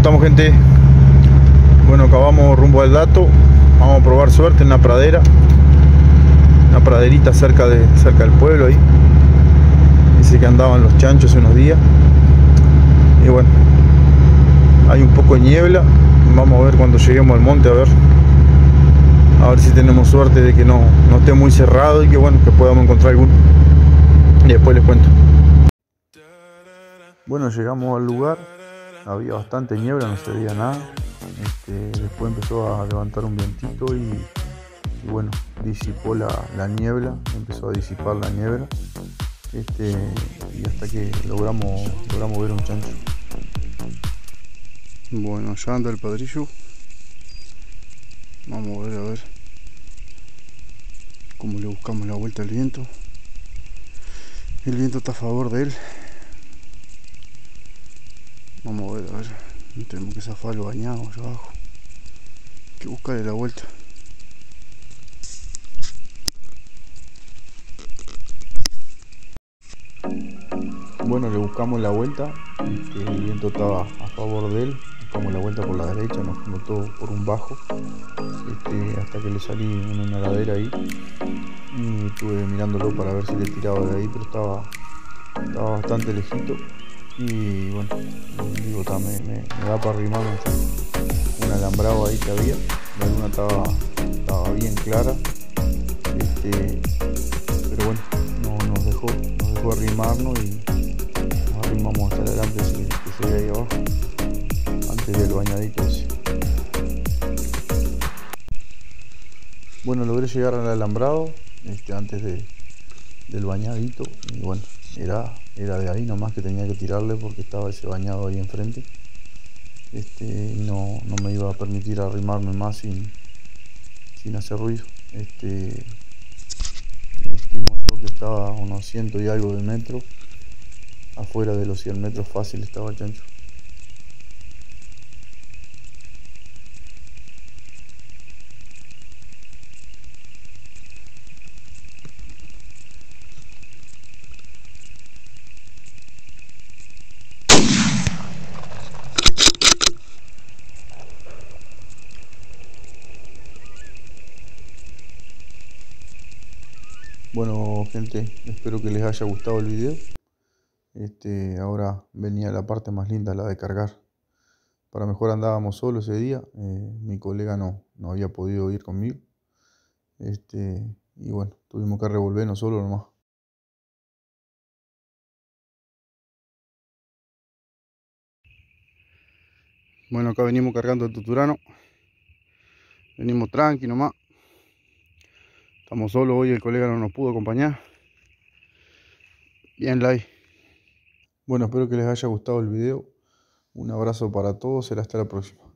estamos gente? Bueno, acabamos rumbo al dato. Vamos a probar suerte en una pradera. Una praderita cerca, de, cerca del pueblo ahí. Dice que andaban los chanchos unos días. Y bueno, hay un poco de niebla. Vamos a ver cuando lleguemos al monte a ver. A ver si tenemos suerte de que no, no esté muy cerrado y que bueno, que podamos encontrar alguno. Y después les cuento. Bueno, llegamos al lugar había bastante niebla, no se veía nada. Este, después empezó a levantar un vientito y, bueno, disipó la, niebla, empezó a disipar la niebla. Este, y hasta que logramos, logramos ver un chancho. Bueno, ya anda el padrillo. Vamos a ver a ver cómo le buscamos la vuelta al viento. El viento está a favor de él. Vamos a ver, a ver. Tenemos que zafar lo bañado allá abajo. Hay que buscarle la vuelta. Bueno, le buscamos la vuelta. El viento estaba a favor de él. Buscamos la vuelta por la derecha, nos todo por un bajo. Este, hasta que le salí en una ladera ahí. Y estuve mirándolo para ver si le tiraba de ahí, pero estaba, estaba bastante lejito y bueno, digo, me, me, da para arrimar un, alambrado ahí que había, la luna estaba, estaba bien clara, este, pero bueno, no, nos dejó, nos dejó arrimarnos y nos arrimamos hasta adelante que, que se ve ahí abajo, antes del bañadito ese. Bueno, logré llegar al alambrado este, antes de, del bañadito y bueno, era era de ahí nomás que tenía que tirarle porque estaba ese bañado ahí enfrente. Este, y no, me iba a permitir arrimarme más sin, sin hacer ruido. Este, estimo yo que estaba a unos ciento y algo de metro afuera de los 100 metros fácil estaba el chancho Bueno gente, espero que les haya gustado el video. Este, ahora venía la parte más linda, la de cargar. Para mejor andábamos solos ese día. Eh, mi colega no, no había podido ir conmigo. Este, y bueno, tuvimos que revolvernos solo nomás. Bueno, acá venimos cargando el tuturano. Venimos tranqui nomás. Estamos solos hoy, el colega no nos pudo acompañar. Bien, like. Bueno, espero que les haya gustado el video. Un abrazo para todos, será hasta la próxima.